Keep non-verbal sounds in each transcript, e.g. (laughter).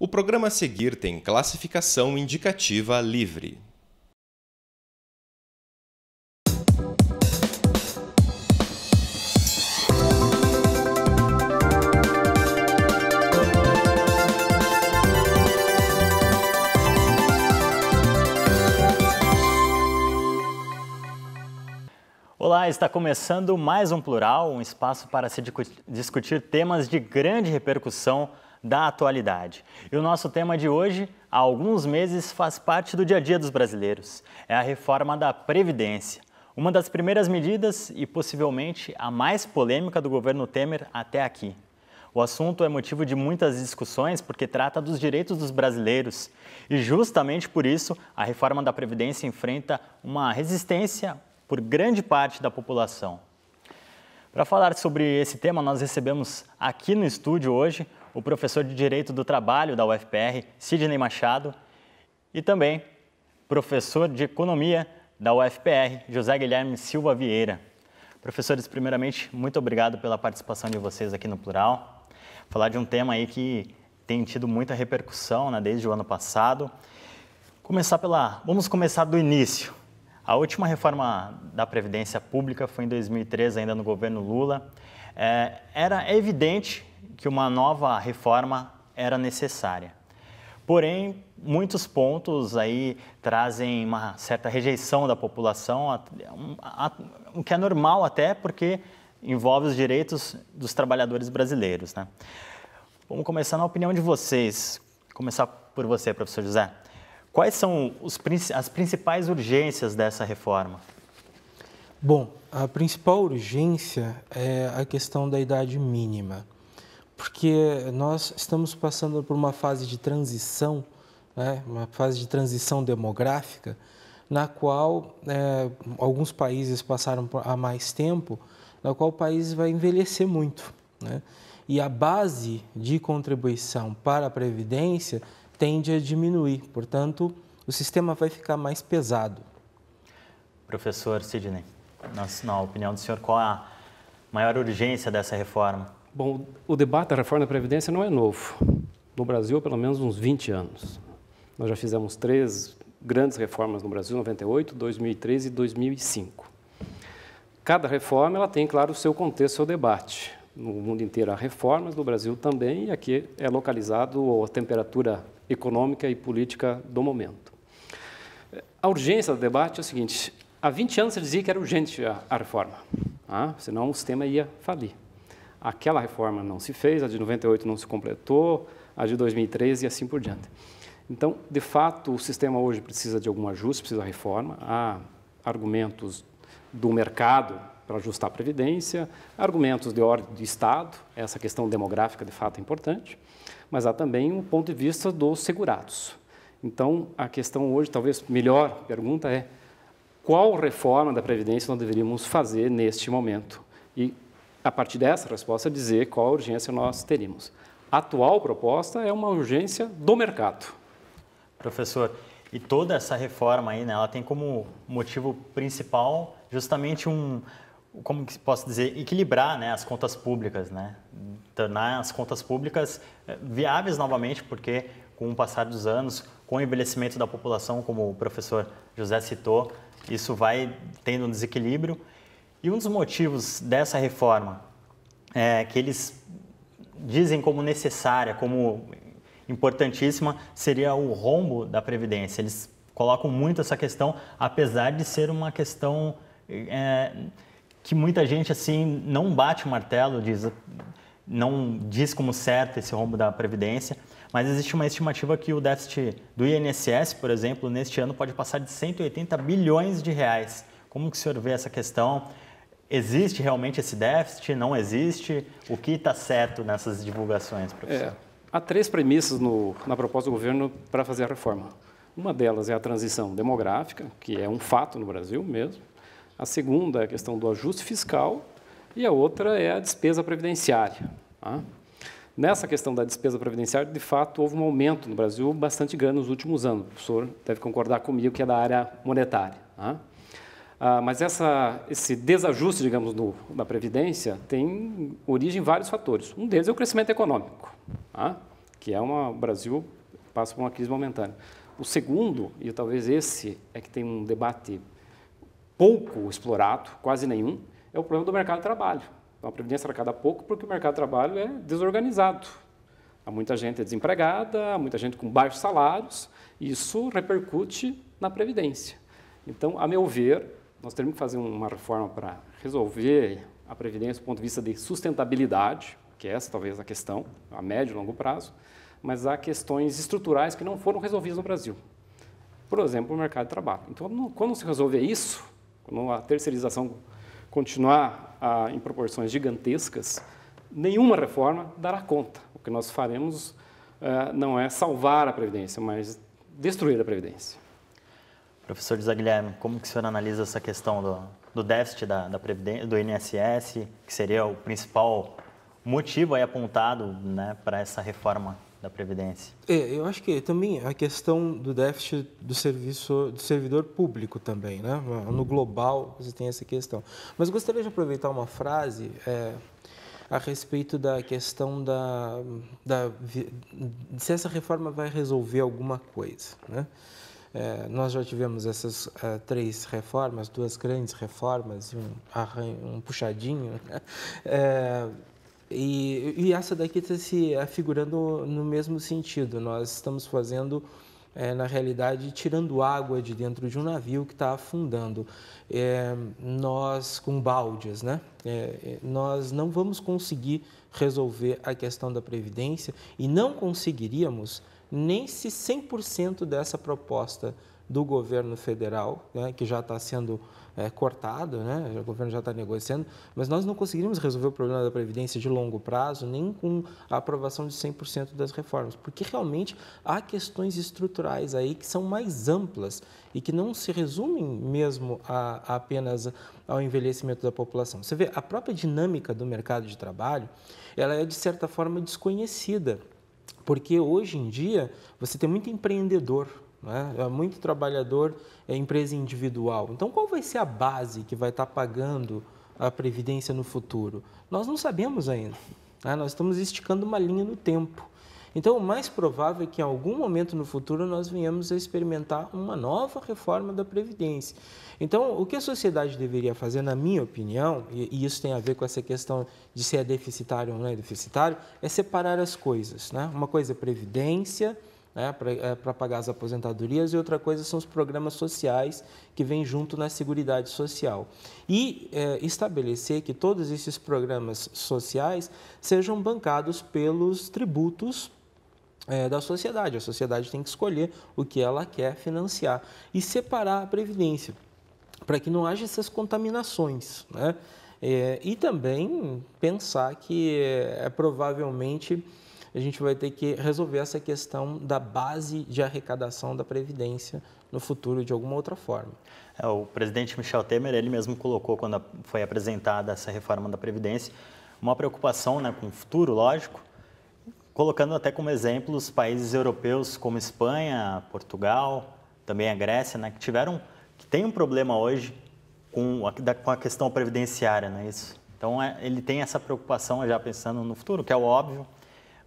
O programa a seguir tem classificação indicativa livre. Olá, está começando mais um Plural, um espaço para se discutir temas de grande repercussão da atualidade. E o nosso tema de hoje, há alguns meses, faz parte do dia a dia dos brasileiros. É a reforma da Previdência. Uma das primeiras medidas e possivelmente a mais polêmica do governo Temer até aqui. O assunto é motivo de muitas discussões porque trata dos direitos dos brasileiros. E justamente por isso, a reforma da Previdência enfrenta uma resistência por grande parte da população. Para falar sobre esse tema, nós recebemos aqui no estúdio hoje o professor de Direito do Trabalho da UFPR, Sidney Machado, e também professor de Economia da UFPR, José Guilherme Silva Vieira. Professores, primeiramente, muito obrigado pela participação de vocês aqui no Plural. Falar de um tema aí que tem tido muita repercussão né, desde o ano passado. Começar pela, vamos começar do início. A última reforma da Previdência Pública foi em 2013, ainda no governo Lula. É, era evidente que uma nova reforma era necessária. Porém, muitos pontos aí trazem uma certa rejeição da população, o que é normal até porque envolve os direitos dos trabalhadores brasileiros. Né? Vamos começar na opinião de vocês. Começar por você, professor José. Quais são os, as principais urgências dessa reforma? Bom, a principal urgência é a questão da idade mínima porque nós estamos passando por uma fase de transição, né, uma fase de transição demográfica, na qual é, alguns países passaram há mais tempo, na qual o país vai envelhecer muito. Né? E a base de contribuição para a Previdência tende a diminuir, portanto, o sistema vai ficar mais pesado. Professor Sidney, na, na opinião do senhor, qual a maior urgência dessa reforma? Bom, o debate da reforma da Previdência não é novo. No Brasil, pelo menos uns 20 anos. Nós já fizemos três grandes reformas no Brasil, 98, 2013 e 2005. Cada reforma ela tem, claro, o seu contexto, o seu debate. No mundo inteiro há reformas, no Brasil também, e aqui é localizado a temperatura econômica e política do momento. A urgência do debate é o seguinte, há 20 anos se dizia que era urgente a, a reforma, ah, senão o sistema ia falir. Aquela reforma não se fez, a de 98 não se completou, a de 2013 e assim por diante. Então, de fato, o sistema hoje precisa de algum ajuste, precisa de reforma. Há argumentos do mercado para ajustar a previdência, argumentos de ordem do Estado, essa questão demográfica de fato é importante, mas há também um ponto de vista dos segurados. Então, a questão hoje, talvez melhor pergunta é qual reforma da previdência nós deveríamos fazer neste momento e a partir dessa resposta, dizer qual urgência nós teríamos. A atual proposta é uma urgência do mercado. Professor, e toda essa reforma aí, né, ela tem como motivo principal justamente um, como que posso dizer, equilibrar né, as contas públicas, né? tornar as contas públicas eh, viáveis novamente, porque com o passar dos anos, com o envelhecimento da população, como o professor José citou, isso vai tendo um desequilíbrio e um dos motivos dessa reforma é, que eles dizem como necessária, como importantíssima, seria o rombo da Previdência. Eles colocam muito essa questão, apesar de ser uma questão é, que muita gente assim não bate o martelo, diz, não diz como certo esse rombo da Previdência, mas existe uma estimativa que o déficit do INSS, por exemplo, neste ano pode passar de 180 bilhões de reais. Como que o senhor vê essa questão? Existe realmente esse déficit? Não existe? O que está certo nessas divulgações, professor? É, há três premissas no, na proposta do governo para fazer a reforma. Uma delas é a transição demográfica, que é um fato no Brasil mesmo. A segunda é a questão do ajuste fiscal e a outra é a despesa previdenciária. Tá? Nessa questão da despesa previdenciária, de fato, houve um aumento no Brasil bastante grande nos últimos anos. O professor deve concordar comigo que é da área monetária. Tá? Ah, mas essa, esse desajuste, digamos, do, da Previdência tem origem em vários fatores. Um deles é o crescimento econômico. Tá? que é uma o Brasil passa por uma crise momentânea. O segundo, e talvez esse é que tem um debate pouco explorado, quase nenhum, é o problema do mercado de trabalho. Então, a previdência arrecada pouco porque o mercado de trabalho é desorganizado. Há muita gente desempregada, há muita gente com baixos salários, e isso repercute na previdência. Então, a meu ver, nós temos que fazer uma reforma para resolver a previdência do ponto de vista de sustentabilidade, que é essa talvez a questão, a médio e longo prazo, mas há questões estruturais que não foram resolvidas no Brasil. Por exemplo, o mercado de trabalho. Então, quando se resolver isso, quando a terceirização continuar ah, em proporções gigantescas, nenhuma reforma dará conta. O que nós faremos ah, não é salvar a Previdência, mas destruir a Previdência. Professor José Guilherme, como que o senhor analisa essa questão do, do déficit da, da Previdência, do INSS, que seria o principal motivo aí apontado né, para essa reforma da Previdência? É, eu acho que também a questão do déficit do serviço do servidor público também, né? No global você tem essa questão. Mas gostaria de aproveitar uma frase é, a respeito da questão da, da se essa reforma vai resolver alguma coisa, né? É, nós já tivemos essas uh, três reformas, duas grandes reformas e um, um puxadinho. Né? É, (laughs) e, e essa daqui está se afigurando no mesmo sentido. Nós estamos fazendo, é, na realidade, tirando água de dentro de um navio que está afundando. É, nós, com baldes, né? É, nós não vamos conseguir resolver a questão da Previdência e não conseguiríamos nem se 100% dessa proposta do governo federal, né, que já está sendo é, cortado, né? o governo já está negociando, mas nós não conseguiríamos resolver o problema da Previdência de longo prazo nem com a aprovação de 100% das reformas, porque realmente há questões estruturais aí que são mais amplas e que não se resumem mesmo a, a apenas ao envelhecimento da população. Você vê, a própria dinâmica do mercado de trabalho, ela é de certa forma desconhecida, porque hoje em dia você tem muito empreendedor, né? É muito trabalhador é empresa individual. Então, qual vai ser a base que vai estar pagando a previdência no futuro? Nós não sabemos ainda. Né? Nós estamos esticando uma linha no tempo. Então, o mais provável é que em algum momento no futuro nós venhamos a experimentar uma nova reforma da Previdência. Então, o que a sociedade deveria fazer, na minha opinião, e isso tem a ver com essa questão de se é deficitário ou não é deficitário, é separar as coisas. Né? Uma coisa é Previdência, né, para é, pagar as aposentadorias, e outra coisa são os programas sociais que vêm junto na Seguridade Social. E é, estabelecer que todos esses programas sociais sejam bancados pelos tributos é, da sociedade. A sociedade tem que escolher o que ela quer financiar e separar a Previdência, para que não haja essas contaminações. Né? É, e também pensar que é, provavelmente a gente vai ter que resolver essa questão da base de arrecadação da Previdência no futuro de alguma outra forma. É, o presidente Michel Temer, ele mesmo colocou, quando foi apresentada essa reforma da Previdência, uma preocupação né, com o futuro, lógico, colocando até como exemplo os países europeus como Espanha, Portugal, também a Grécia, né, que tiveram, que tem um problema hoje com a, com a questão previdenciária, não é isso? Então, é, ele tem essa preocupação já pensando no futuro, que é o óbvio,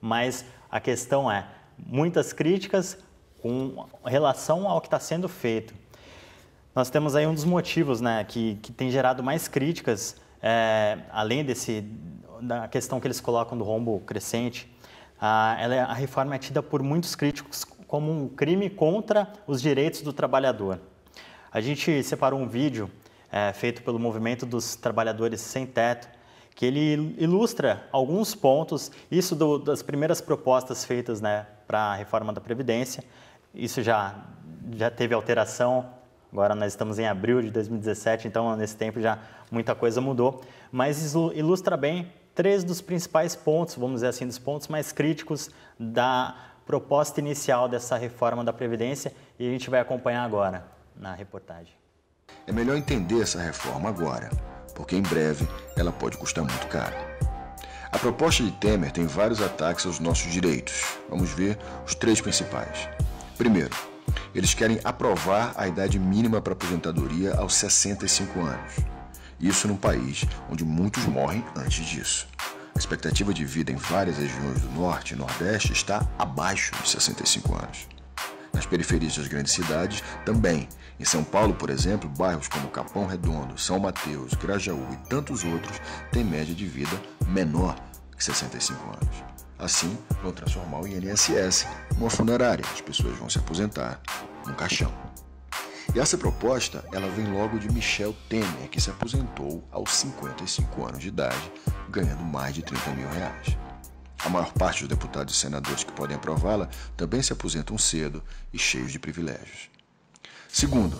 mas a questão é muitas críticas com relação ao que está sendo feito. Nós temos aí um dos motivos né, que, que tem gerado mais críticas, é, além desse, da questão que eles colocam do rombo crescente, a, ela, é, a reforma é tida por muitos críticos como um crime contra os direitos do trabalhador. A gente separou um vídeo é, feito pelo Movimento dos Trabalhadores Sem Teto, que ele ilustra alguns pontos, isso do, das primeiras propostas feitas né, para a reforma da Previdência. Isso já, já teve alteração, agora nós estamos em abril de 2017, então nesse tempo já muita coisa mudou, mas ilustra bem três dos principais pontos, vamos dizer assim, dos pontos mais críticos da proposta inicial dessa reforma da Previdência e a gente vai acompanhar agora na reportagem. É melhor entender essa reforma agora porque em breve ela pode custar muito caro. A proposta de Temer tem vários ataques aos nossos direitos. Vamos ver os três principais. Primeiro, eles querem aprovar a idade mínima para aposentadoria aos 65 anos. Isso num país onde muitos morrem antes disso. a expectativa de vida em várias regiões do Norte e Nordeste está abaixo de 65 anos. Nas periferias das grandes cidades, também. Em São Paulo, por exemplo, bairros como Capão Redondo, São Mateus, Grajaú e tantos outros têm média de vida menor que 65 anos. Assim, vão transformar o INSS numa funerária. As pessoas vão se aposentar num caixão. E essa proposta, ela vem logo de Michel Temer, que se aposentou aos 55 anos de idade, ganhando mais de 30 mil reais. A maior parte dos deputados e senadores que podem aprová-la também se aposentam cedo e cheios de privilégios. Segundo,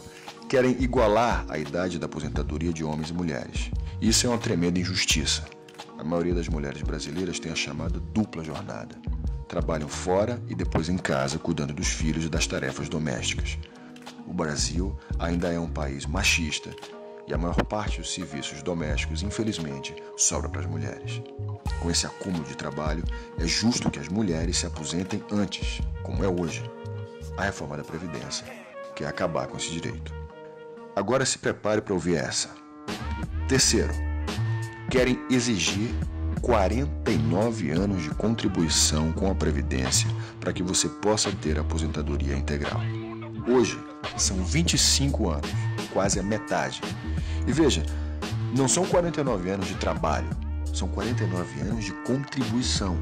querem igualar a idade da aposentadoria de homens e mulheres. Isso é uma tremenda injustiça. A maioria das mulheres brasileiras tem a chamada dupla jornada. Trabalham fora e depois em casa, cuidando dos filhos e das tarefas domésticas. O Brasil ainda é um país machista e a maior parte dos serviços domésticos, infelizmente, sobra para as mulheres. Com esse acúmulo de trabalho, é justo que as mulheres se aposentem antes, como é hoje. A reforma da Previdência quer acabar com esse direito. Agora se prepare para ouvir essa. Terceiro, querem exigir 49 anos de contribuição com a Previdência para que você possa ter aposentadoria integral. Hoje, são 25 anos, quase a metade. E veja, não são 49 anos de trabalho, são 49 anos de contribuição.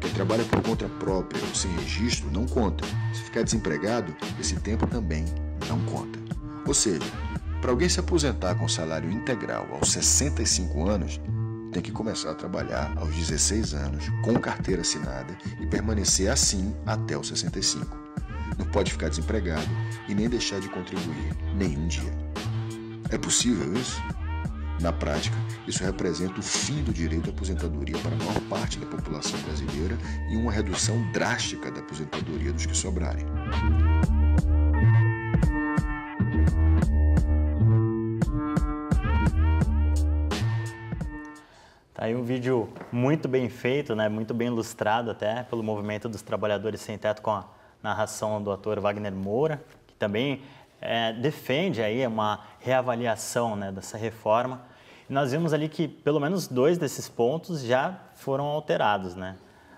Quem trabalha por conta própria ou sem registro não conta. Se ficar desempregado, esse tempo também não conta. Ou seja, para alguém se aposentar com salário integral aos 65 anos, tem que começar a trabalhar aos 16 anos, com carteira assinada e permanecer assim até os 65. Não pode ficar desempregado e nem deixar de contribuir nenhum dia. É possível isso? Na prática, isso representa o fim do direito à aposentadoria para a maior parte da população brasileira e uma redução drástica da aposentadoria dos que sobrarem. Tá aí um vídeo muito bem feito, né? muito bem ilustrado até pelo movimento dos trabalhadores sem teto com a narração do ator Wagner Moura, que também é, defende aí uma reavaliação né, dessa reforma. E nós vimos ali que pelo menos dois desses pontos já foram alterados, né?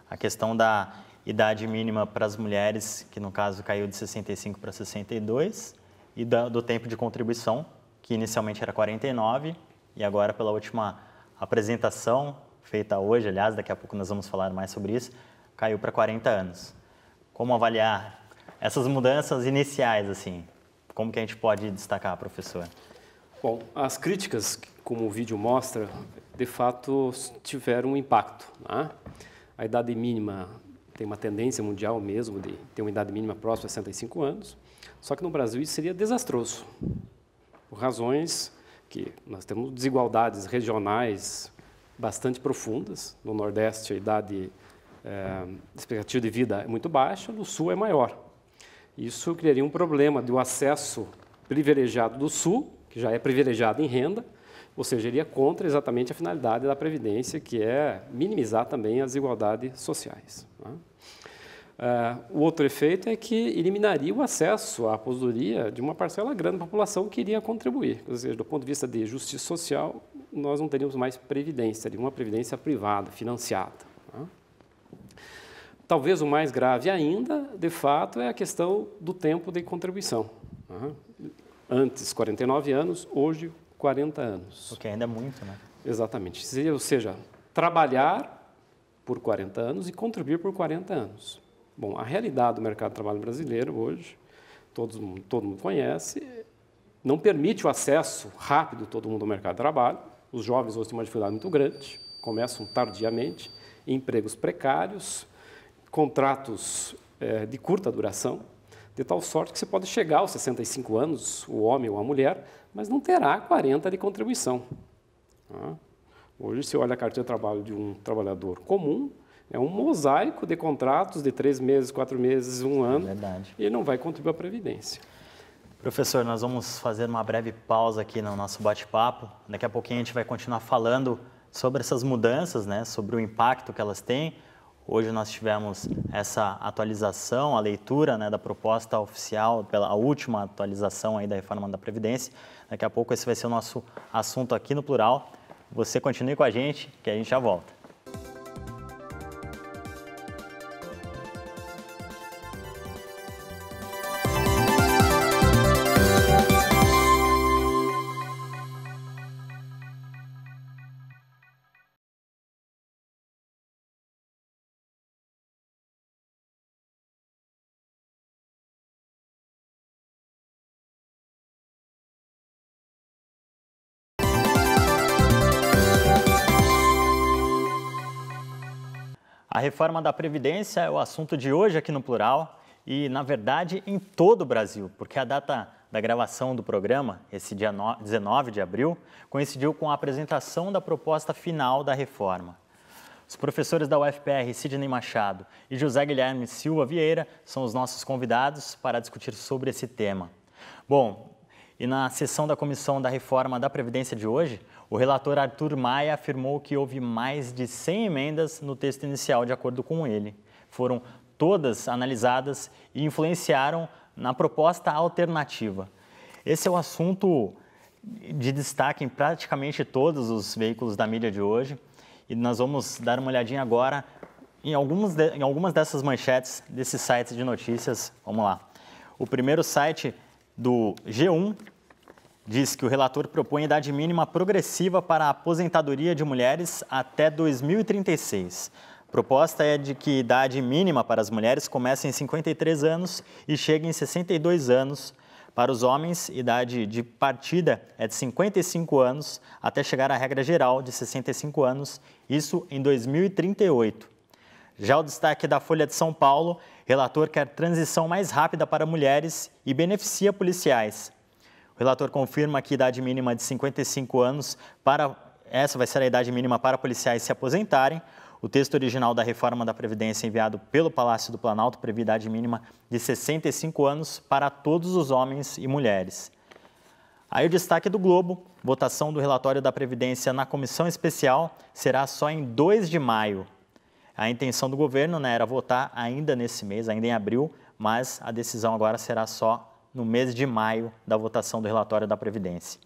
A questão da idade mínima para as mulheres, que no caso caiu de 65 para 62, e da, do tempo de contribuição, que inicialmente era 49, e agora pela última apresentação, feita hoje, aliás, daqui a pouco nós vamos falar mais sobre isso, caiu para 40 anos. Como avaliar essas mudanças iniciais, assim? Como que a gente pode destacar, professor? Bom, as críticas, como o vídeo mostra, de fato tiveram um impacto. Né? A idade mínima tem uma tendência mundial mesmo de ter uma idade mínima próxima a 65 anos, só que no Brasil isso seria desastroso, por razões que nós temos desigualdades regionais bastante profundas. No Nordeste, a idade é, expectativa de vida é muito baixa, no Sul é maior. Isso criaria um problema do acesso privilegiado do Sul, que já é privilegiado em renda, ou seja, iria contra exatamente a finalidade da Previdência, que é minimizar também as desigualdades sociais. Né? Uh, o outro efeito é que eliminaria o acesso à aposentadoria de uma parcela grande da população que iria contribuir. Ou seja, do ponto de vista de justiça social, nós não teríamos mais previdência, seria uma previdência privada, financiada. Talvez o mais grave ainda, de fato, é a questão do tempo de contribuição. Antes, 49 anos, hoje, 40 anos. O que ainda é muito, né? Exatamente. Ou seja, trabalhar por 40 anos e contribuir por 40 anos. Bom, a realidade do mercado de trabalho brasileiro hoje, todo mundo, todo mundo conhece, não permite o acesso rápido de todo mundo ao mercado de trabalho. Os jovens hoje têm uma dificuldade muito grande, começam tardiamente, empregos precários, contratos é, de curta duração, de tal sorte que você pode chegar aos 65 anos, o homem ou a mulher, mas não terá 40 de contribuição. Hoje, se olha a carteira de trabalho de um trabalhador comum, é um mosaico de contratos de três meses, quatro meses, um ano. Verdade. E não vai contribuir para a Previdência. Professor, nós vamos fazer uma breve pausa aqui no nosso bate-papo. Daqui a pouquinho a gente vai continuar falando sobre essas mudanças, né, sobre o impacto que elas têm. Hoje nós tivemos essa atualização, a leitura né, da proposta oficial, pela última atualização aí da reforma da Previdência. Daqui a pouco esse vai ser o nosso assunto aqui no Plural. Você continue com a gente, que a gente já volta. A reforma da Previdência é o assunto de hoje aqui no Plural e, na verdade, em todo o Brasil, porque a data da gravação do programa, esse dia 19 de abril, coincidiu com a apresentação da proposta final da reforma. Os professores da UFPR, Sidney Machado e José Guilherme Silva Vieira, são os nossos convidados para discutir sobre esse tema. Bom, e na sessão da Comissão da Reforma da Previdência de hoje, o relator Arthur Maia afirmou que houve mais de 100 emendas no texto inicial, de acordo com ele. Foram todas analisadas e influenciaram na proposta alternativa. Esse é o assunto de destaque em praticamente todos os veículos da mídia de hoje. E nós vamos dar uma olhadinha agora em, alguns de, em algumas dessas manchetes desses sites de notícias. Vamos lá. O primeiro site do G1 diz que o relator propõe idade mínima progressiva para a aposentadoria de mulheres até 2036. A proposta é de que idade mínima para as mulheres comece em 53 anos e chegue em 62 anos para os homens, idade de partida é de 55 anos, até chegar à regra geral de 65 anos, isso em 2038. Já o destaque da Folha de São Paulo, relator quer transição mais rápida para mulheres e beneficia policiais. O relator confirma que a idade mínima de 55 anos para essa vai ser a idade mínima para policiais se aposentarem. O texto original da reforma da Previdência enviado pelo Palácio do Planalto prevê idade mínima de 65 anos para todos os homens e mulheres. Aí o destaque do Globo, votação do relatório da Previdência na comissão especial será só em 2 de maio. A intenção do governo né, era votar ainda nesse mês, ainda em abril, mas a decisão agora será só no mês de maio da votação do relatório da Previdência.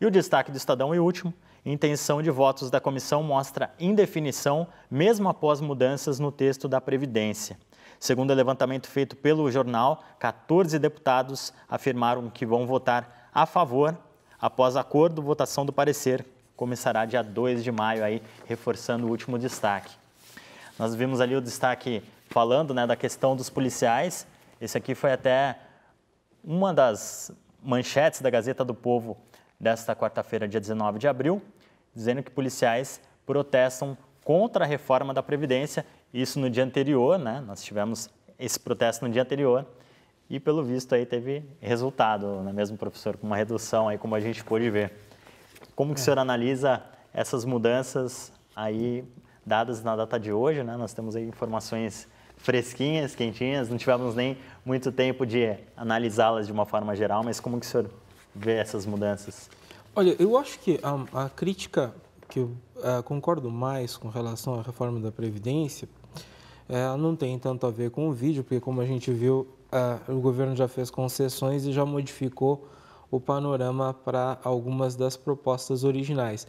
E o destaque do Estadão e último, intenção de votos da comissão mostra indefinição, mesmo após mudanças no texto da Previdência. Segundo o levantamento feito pelo jornal, 14 deputados afirmaram que vão votar a favor. Após acordo, votação do parecer começará dia 2 de maio, aí, reforçando o último destaque. Nós vimos ali o destaque falando né, da questão dos policiais. Esse aqui foi até uma das manchetes da Gazeta do Povo desta quarta-feira, dia 19 de abril, dizendo que policiais protestam contra a reforma da Previdência. Isso no dia anterior, né? Nós tivemos esse protesto no dia anterior e, pelo visto, aí teve resultado, não é mesmo, professor? Com uma redução aí, como a gente pôde ver. Como que é. o senhor analisa essas mudanças aí dadas na data de hoje, né? Nós temos aí informações fresquinhas, quentinhas, não tivemos nem muito tempo de analisá-las de uma forma geral, mas como que o senhor vê essas mudanças? Olha, eu acho que a, a crítica que eu uh, concordo mais com relação à reforma da Previdência uh, não tem tanto a ver com o vídeo, porque como a gente viu, uh, o governo já fez concessões e já modificou o panorama para algumas das propostas originais.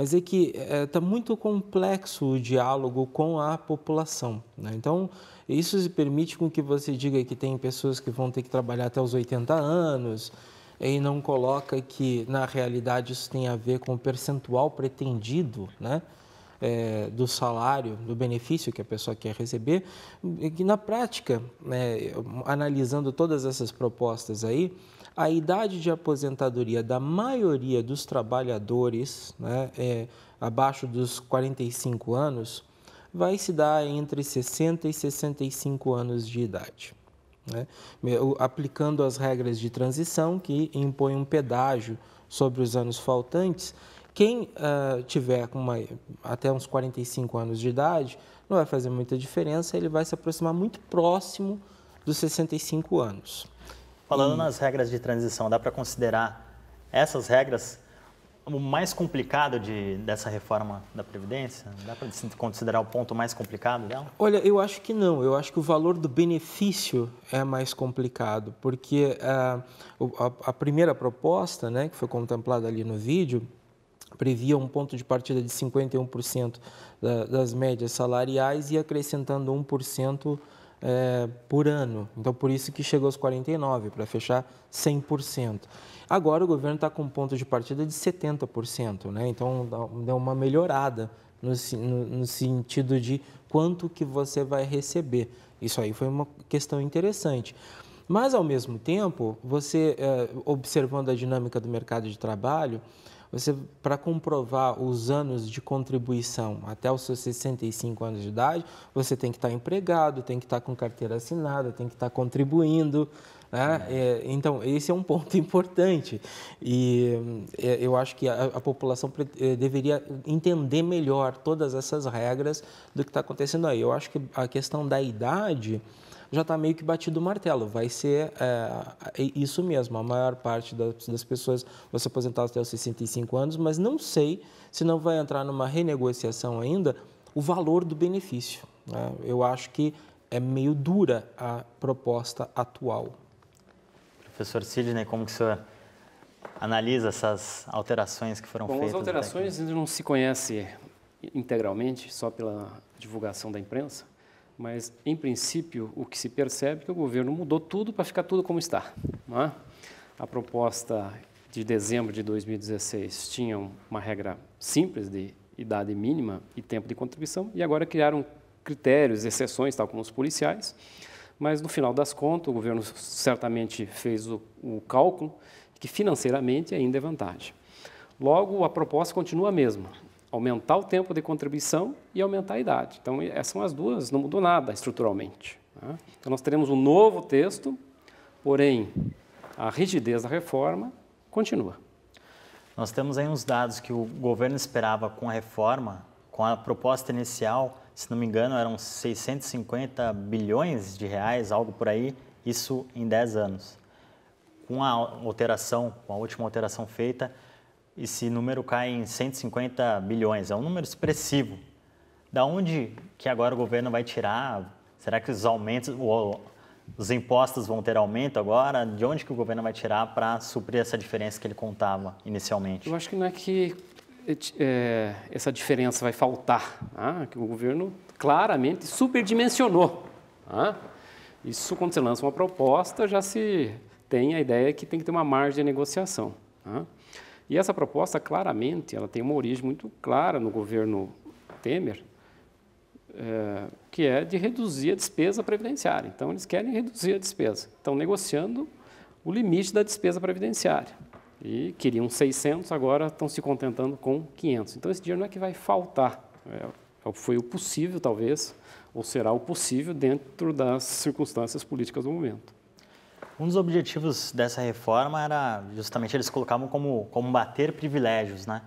Mas é que está é, muito complexo o diálogo com a população. Né? Então, isso permite com que você diga que tem pessoas que vão ter que trabalhar até os 80 anos, e não coloca que, na realidade, isso tem a ver com o percentual pretendido, né? É, do salário, do benefício que a pessoa quer receber, e que na prática, né, analisando todas essas propostas aí, a idade de aposentadoria da maioria dos trabalhadores, né, é, abaixo dos 45 anos, vai se dar entre 60 e 65 anos de idade né? aplicando as regras de transição que impõem um pedágio sobre os anos faltantes. Quem uh, tiver uma, até uns 45 anos de idade, não vai fazer muita diferença, ele vai se aproximar muito próximo dos 65 anos. Falando e... nas regras de transição, dá para considerar essas regras o mais complicado de, dessa reforma da Previdência? Dá para considerar o ponto mais complicado dela? Olha, eu acho que não. Eu acho que o valor do benefício é mais complicado, porque uh, a, a, primeira proposta, né, que foi contemplada ali no vídeo, previa um ponto de partida de 51% da, das médias salariais e acrescentando 1% é, por ano. Então, por isso que chegou aos 49%, para fechar 100%. Agora o governo está com um ponto de partida de 70%, né? então deu uma melhorada no, no, no, sentido de quanto que você vai receber. Isso aí foi uma questão interessante. Mas, ao mesmo tempo, você, é, observando a dinâmica do mercado de trabalho, você para comprovar os anos de contribuição até os seus 65 anos de idade, você tem que estar empregado, tem que estar com carteira assinada, tem que estar contribuindo. Né? É, então, esse é um ponto (laughs) importante. E é, eu acho que a, a população é, deveria entender melhor todas essas regras do que está acontecendo aí. Eu acho que a questão da idade já está meio que batido o martelo. Vai ser é, isso mesmo. A maior parte das, das pessoas vão se aposentar até os 65 anos, mas não sei se não vai entrar numa renegociação ainda o valor do benefício. Né? Eu acho que é meio dura a proposta atual. Professor Sidney, como que o senhor analisa essas alterações que foram Bom, feitas? As alterações ainda não se conhece integralmente, só pela divulgação da imprensa, mas, em princípio, o que se percebe é que o governo mudou tudo para ficar tudo como está. É? A proposta de dezembro de 2016 tinha uma regra simples de idade mínima e tempo de contribuição, e agora criaram critérios, exceções, tal como os policiais, mas no final das contas o governo certamente fez o, o cálculo que financeiramente ainda é vantagem. Logo, a proposta continua a mesma, aumentar o tempo de contribuição e aumentar a idade. Então, essas são as duas, não mudou nada estruturalmente. Tá? Então, nós teremos um novo texto, porém, a rigidez da reforma continua. Nós temos aí uns dados que o governo esperava com a reforma, com a proposta inicial, se não me engano, eram 650 bilhões de reais, algo por aí, isso em 10 anos. Com a alteração, com a última alteração feita, esse número cai em 150 bilhões. É um número expressivo. Da onde que agora o governo vai tirar? Será que os aumentos, os impostos vão ter aumento agora? De onde que o governo vai tirar para suprir essa diferença que ele contava inicialmente? Eu acho que não é que é, essa diferença vai faltar, tá? que o governo claramente superdimensionou. Tá? Isso, quando você lança uma proposta, já se tem a ideia que tem que ter uma margem de negociação. Tá? E essa proposta, claramente, ela tem uma origem muito clara no governo Temer, é, que é de reduzir a despesa previdenciária. Então, eles querem reduzir a despesa. Estão negociando o limite da despesa previdenciária. E queriam 600, agora estão se contentando com 500. Então, esse dinheiro não é que vai faltar. É, foi o possível, talvez, ou será o possível dentro das circunstâncias políticas do momento. Um dos objetivos dessa reforma era justamente eles colocavam como combater privilégios, né?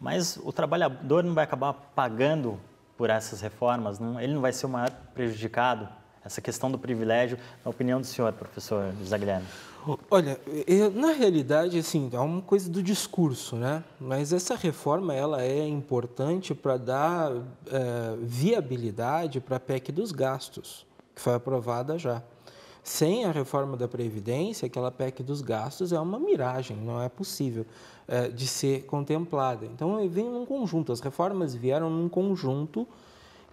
Mas o trabalhador não vai acabar pagando por essas reformas, não, ele não vai ser o maior prejudicado. Essa questão do privilégio, na opinião do senhor, professor José Guilherme. Olha, eu, na realidade, assim, é uma coisa do discurso, né? Mas essa reforma ela é importante para dar é, viabilidade para a PEC dos gastos, que foi aprovada já. Sem a reforma da Previdência, aquela PEC dos gastos é uma miragem, não é possível é, de ser contemplada. Então, vem num conjunto, as reformas vieram num conjunto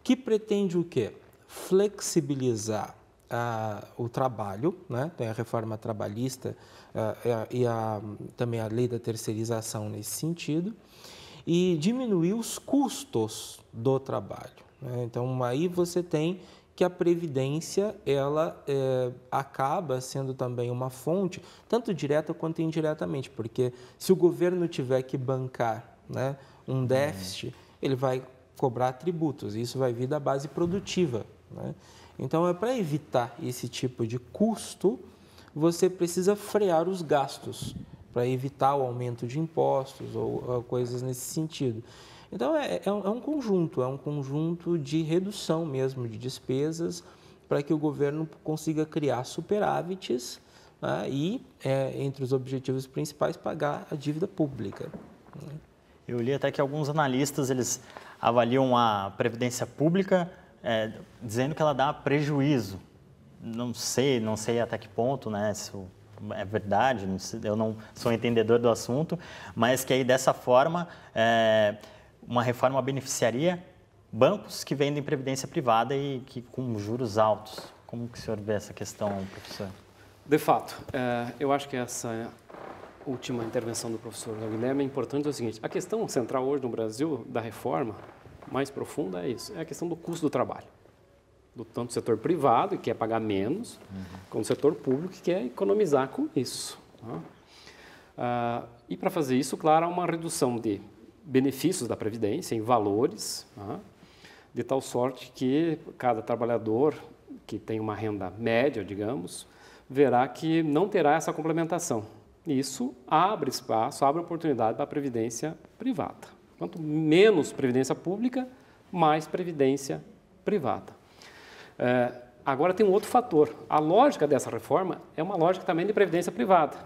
que pretende o quê? Flexibilizar a, o trabalho, né? tem a reforma trabalhista a, e a, também a lei da terceirização nesse sentido, e diminuir os custos do trabalho. Né? Então, aí você tem que a previdência ela é, acaba sendo também uma fonte, tanto direta quanto indiretamente, porque se o governo tiver que bancar né, um déficit, ele vai cobrar tributos, e isso vai vir da base produtiva. Né? Então, é para evitar esse tipo de custo, você precisa frear os gastos, para evitar o aumento de impostos ou, ou coisas nesse sentido. Então, é, é, é, um conjunto, é um conjunto de redução mesmo de despesas para que o governo consiga criar superávites né, e, é, entre os objetivos principais, pagar a dívida pública. Né. Eu li até que alguns analistas eles avaliam a previdência pública é, dizendo que ela dá prejuízo. Não sei, não sei até que ponto, né? Isso é verdade, eu não sou entendedor do assunto, mas que aí dessa forma é, uma reforma beneficiaria bancos que vendem previdência privada e que com juros altos. Como que o senhor vê essa questão, professor? De fato, é, eu acho que essa última intervenção do professor Guilherme é importante é o seguinte, a questão central hoje no Brasil da reforma mais profunda é isso, é a questão do custo do trabalho. Do tanto setor privado, que quer pagar menos, uhum. como o setor público, que quer economizar com isso. Tá? Ah, e para fazer isso, claro, há uma redução de benefícios da Previdência em valores, tá? de tal sorte que cada trabalhador que tem uma renda média, digamos, verá que não terá essa complementação. Isso abre espaço, abre oportunidade para a previdência privada. Quanto menos previdência pública, mais previdência privada. É, agora tem um outro fator. A lógica dessa reforma é uma lógica também de previdência privada,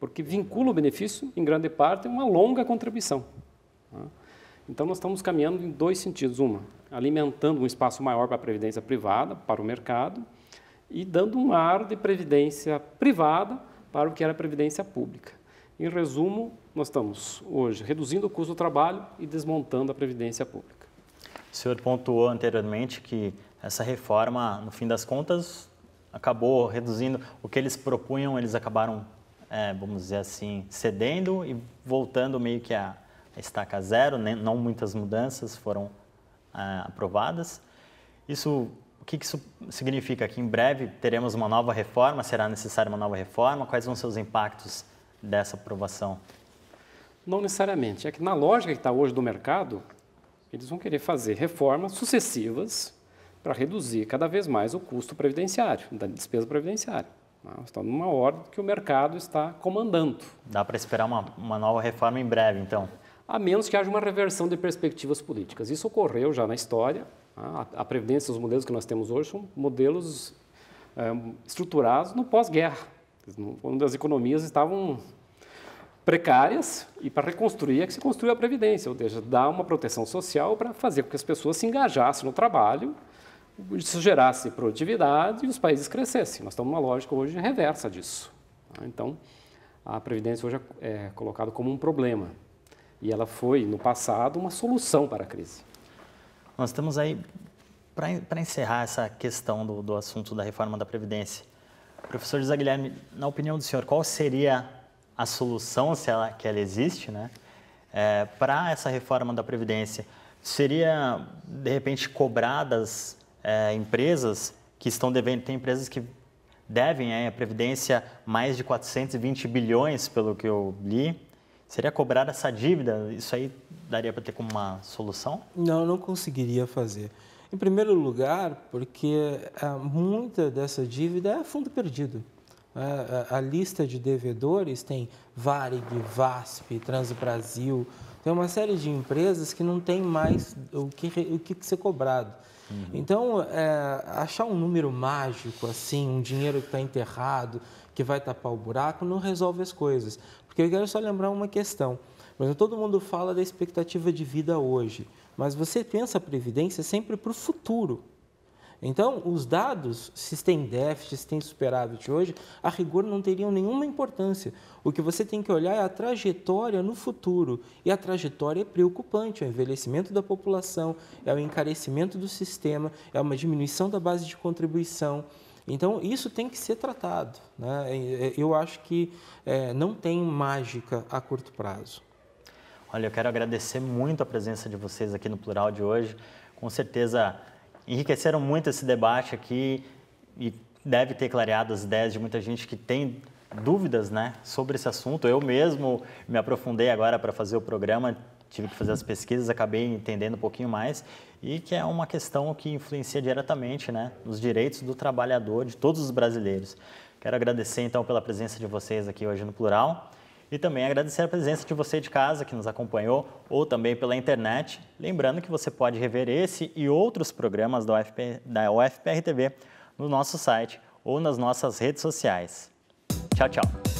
porque vincula o benefício, em grande parte, a uma longa contribuição. Tá? Então, nós estamos caminhando em dois sentidos. Uma, alimentando um espaço maior para a previdência privada, para o mercado, e dando um ar de previdência privada para o que era previdência pública. Em resumo, nós estamos hoje reduzindo o custo do trabalho e desmontando a previdência pública. O senhor pontuou anteriormente que essa reforma, no fim das contas, acabou reduzindo o que eles propunham, eles acabaram, é, vamos dizer assim, cedendo e voltando meio que a, estaca zero, né? não muitas mudanças foram ah, aprovadas. Isso, o que isso significa? Que em breve teremos uma nova reforma? Será necessária uma nova reforma? Quais vão ser os impactos dessa aprovação? Não necessariamente. É que na lógica que está hoje do mercado, eles vão querer fazer reformas sucessivas para reduzir cada vez mais o custo previdenciário, da despesa previdenciária. Nós estamos numa ordem que o mercado está comandando. Dá para esperar uma, uma nova reforma em breve, então? A menos que haja uma reversão de perspectivas políticas. Isso ocorreu já na história. Tá? A, Previdência, os modelos que nós temos hoje, são modelos é, estruturados no pós-guerra, quando as economias estavam precárias e para reconstruir é que se construiu a Previdência, ou seja, dar uma proteção social para fazer com que as pessoas se engajassem no trabalho, isso gerasse produtividade e os países crescessem. Nós estamos numa lógica hoje reversa disso. Tá? Então, a Previdência hoje é, é colocada como um problema. E ela foi, no passado, uma solução para a crise. Nós estamos aí, para encerrar essa questão do, do assunto da reforma da Previdência, professor José Guilherme, na opinião do senhor, qual seria a solução, se ela, que ela existe, né, é, para essa reforma da Previdência? Seria, de repente, cobradas é, empresas que estão devendo, tem empresas que devem é, a Previdência mais de 420 bilhões, pelo que eu li, Seria cobrar essa dívida? Isso aí daria para ter como uma solução? Não, não conseguiria fazer. Em primeiro lugar, porque é, muita dessa dívida é fundo perdido. É, a, a lista de devedores tem Varig, VASP, Transbrasil, tem uma série de empresas que não tem mais o que, o que ser cobrado. Uhum. Então, é, achar um número mágico, assim, um dinheiro que está enterrado, que vai tapar o buraco, não resolve as coisas. Porque eu quero só lembrar uma questão. Mas todo mundo fala da expectativa de vida hoje, mas você pensa a previdência sempre para o futuro. Então, os dados, se tem déficit, se tem superávit hoje, a rigor não teriam nenhuma importância. O que você tem que olhar é a trajetória no futuro. E a trajetória é preocupante: é o envelhecimento da população, é o encarecimento do sistema, é uma diminuição da base de contribuição. Então, isso tem que ser tratado. Né? É, eu acho que é, não tem mágica a curto prazo. Olha, eu quero agradecer muito a presença de vocês aqui no Plural de hoje. Com certeza enriqueceram muito esse debate aqui e deve ter clareado as ideias de muita gente que tem dúvidas né, sobre esse assunto. Eu mesmo me aprofundei agora para fazer o programa, tive que fazer as pesquisas, acabei entendendo um pouquinho mais e que é uma questão que influencia diretamente né, nos direitos do trabalhador, de todos os brasileiros. Quero agradecer então pela presença de vocês aqui hoje no Plural e também agradecer a presença de você de casa que nos acompanhou ou também pela internet. Lembrando que você pode rever esse e outros programas da, UFP, da UFPR TV no nosso site ou nas nossas redes sociais. Tchau, tchau.